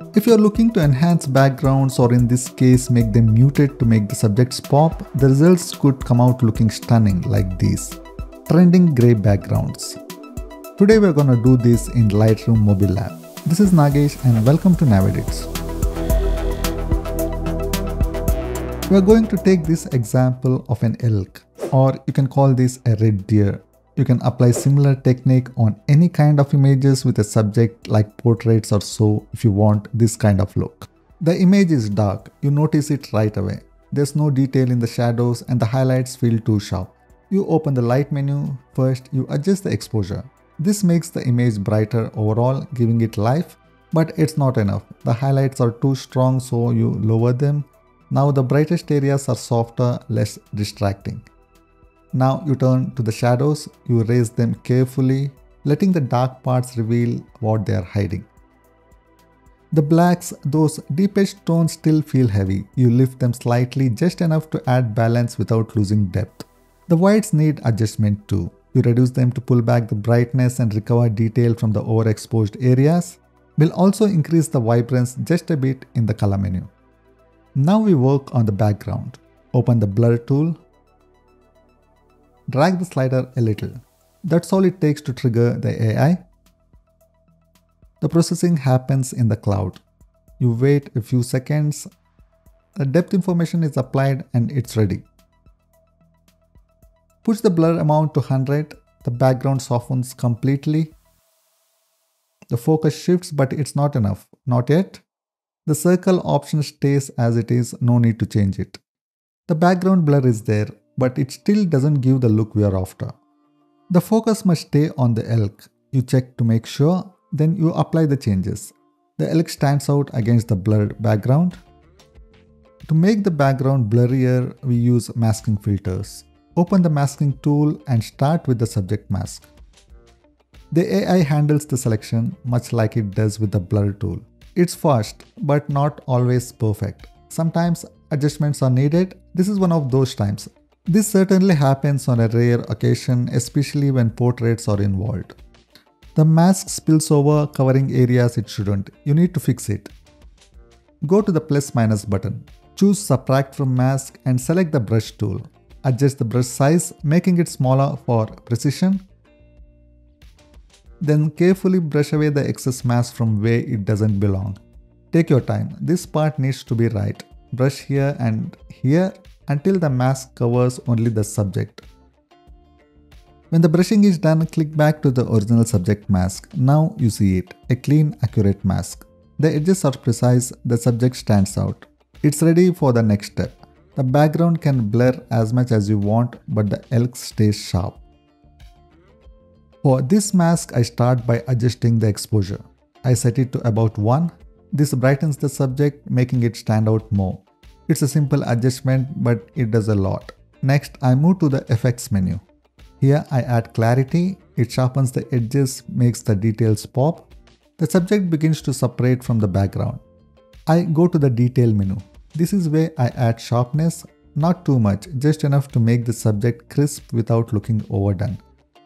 If you're looking to enhance backgrounds or in this case make them muted to make the subjects pop, the results could come out looking stunning like these. Trending grey backgrounds. Today we're gonna do this in Lightroom Mobile Lab. This is Nagesh and welcome to NavEdits. We're going to take this example of an elk or you can call this a red deer you can apply similar technique on any kind of images with a subject like portraits or so if you want this kind of look. The image is dark, you notice it right away. There's no detail in the shadows and the highlights feel too sharp. You open the light menu, first you adjust the exposure. This makes the image brighter overall, giving it life, but it's not enough. The highlights are too strong so you lower them. Now the brightest areas are softer, less distracting. Now you turn to the shadows, you raise them carefully, letting the dark parts reveal what they are hiding. The blacks, those deepest tones still feel heavy. You lift them slightly just enough to add balance without losing depth. The whites need adjustment too. You reduce them to pull back the brightness and recover detail from the overexposed areas. We'll also increase the vibrance just a bit in the color menu. Now we work on the background. Open the blur tool, drag the slider a little. That's all it takes to trigger the AI. The processing happens in the cloud. You wait a few seconds, the depth information is applied and it's ready. Push the blur amount to 100, the background softens completely. The focus shifts but it's not enough, not yet. The circle option stays as it is, no need to change it. The background blur is there, but it still doesn't give the look we are after. The focus must stay on the elk. You check to make sure, then you apply the changes. The elk stands out against the blurred background. To make the background blurrier, we use masking filters. Open the masking tool and start with the subject mask. The AI handles the selection much like it does with the blur tool. It's fast, but not always perfect. Sometimes adjustments are needed. This is one of those times. This certainly happens on a rare occasion, especially when portraits are involved. The mask spills over, covering areas it shouldn't. You need to fix it. Go to the plus minus button. Choose subtract from mask and select the brush tool. Adjust the brush size, making it smaller for precision. Then carefully brush away the excess mask from where it doesn't belong. Take your time. This part needs to be right. Brush here and here until the mask covers only the subject. When the brushing is done, click back to the original subject mask. Now you see it, a clean, accurate mask. The edges are precise, the subject stands out. It's ready for the next step. The background can blur as much as you want, but the elk stays sharp. For this mask, I start by adjusting the exposure. I set it to about 1. This brightens the subject, making it stand out more. It's a simple adjustment but it does a lot. Next I move to the effects menu. Here I add clarity, it sharpens the edges, makes the details pop. The subject begins to separate from the background. I go to the detail menu. This is where I add sharpness, not too much, just enough to make the subject crisp without looking overdone.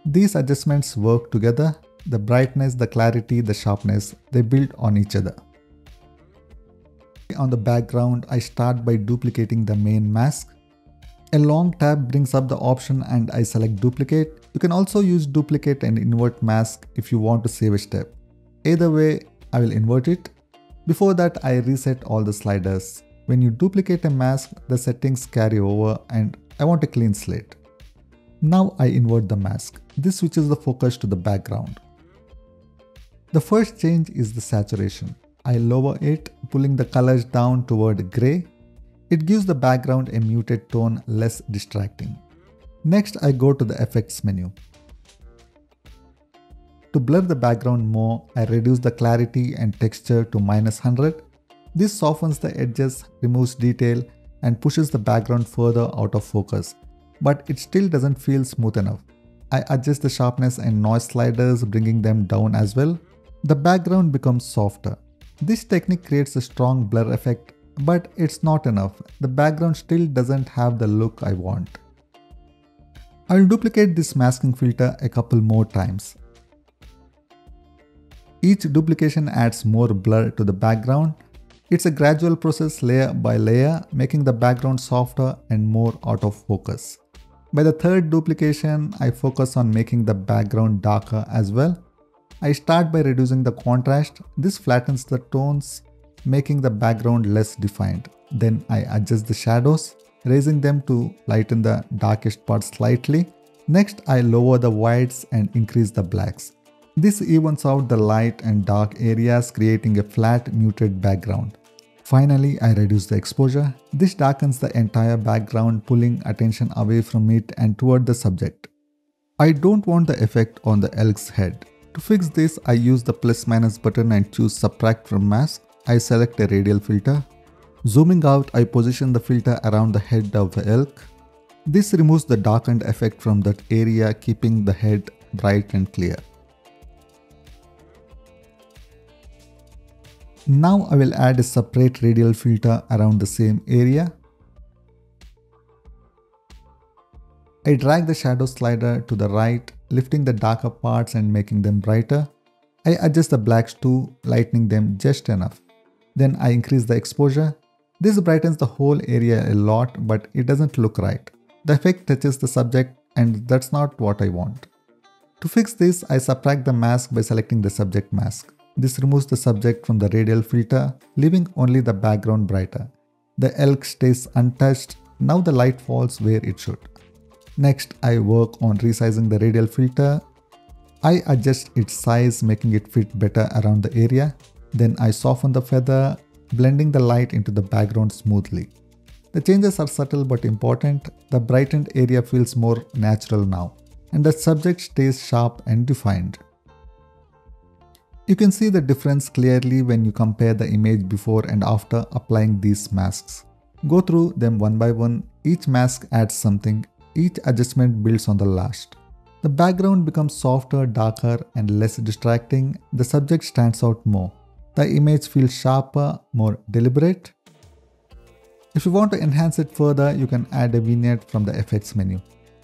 These adjustments work together, the brightness, the clarity, the sharpness, they build on each other. On the background, I start by duplicating the main mask. A long tab brings up the option and I select duplicate. You can also use duplicate and invert mask if you want to save a step. Either way, I will invert it. Before that, I reset all the sliders. When you duplicate a mask, the settings carry over and I want a clean slate. Now I invert the mask. This switches the focus to the background. The first change is the saturation. I lower it, pulling the colors down toward gray. It gives the background a muted tone, less distracting. Next, I go to the effects menu. To blur the background more, I reduce the clarity and texture to minus 100. This softens the edges, removes detail, and pushes the background further out of focus, but it still doesn't feel smooth enough. I adjust the sharpness and noise sliders, bringing them down as well. The background becomes softer. This technique creates a strong blur effect, but it's not enough. The background still doesn't have the look I want. I'll duplicate this masking filter a couple more times. Each duplication adds more blur to the background. It's a gradual process layer by layer, making the background softer and more out of focus. By the third duplication, I focus on making the background darker as well. I start by reducing the contrast. This flattens the tones, making the background less defined. Then I adjust the shadows, raising them to lighten the darkest parts slightly. Next, I lower the whites and increase the blacks. This evens out the light and dark areas creating a flat muted background. Finally, I reduce the exposure. This darkens the entire background pulling attention away from it and toward the subject. I don't want the effect on the elk's head. To fix this, I use the plus minus button and choose subtract from mask. I select a radial filter. Zooming out, I position the filter around the head of the elk. This removes the darkened effect from that area keeping the head bright and clear. Now I will add a separate radial filter around the same area. I drag the shadow slider to the right, lifting the darker parts and making them brighter. I adjust the blacks too, lightening them just enough. Then I increase the exposure. This brightens the whole area a lot, but it doesn't look right. The effect touches the subject and that's not what I want. To fix this, I subtract the mask by selecting the subject mask. This removes the subject from the radial filter, leaving only the background brighter. The elk stays untouched, now the light falls where it should. Next, I work on resizing the radial filter. I adjust its size making it fit better around the area. Then I soften the feather, blending the light into the background smoothly. The changes are subtle but important. The brightened area feels more natural now, and the subject stays sharp and defined. You can see the difference clearly when you compare the image before and after applying these masks. Go through them one by one, each mask adds something, each adjustment builds on the last. The background becomes softer, darker and less distracting, the subject stands out more. The image feels sharper, more deliberate. If you want to enhance it further, you can add a vignette from the effects menu.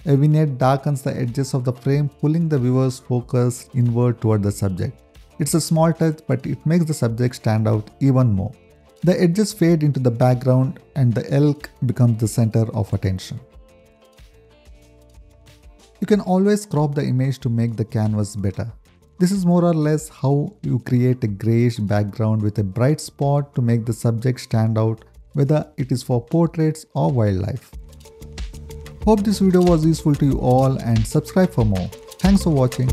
A vignette darkens the edges of the frame, pulling the viewer's focus inward toward the subject. It's a small touch, but it makes the subject stand out even more. The edges fade into the background and the elk becomes the center of attention. You can always crop the image to make the canvas better. This is more or less how you create a grayish background with a bright spot to make the subject stand out whether it is for portraits or wildlife. Hope this video was useful to you all and subscribe for more. Thanks for watching.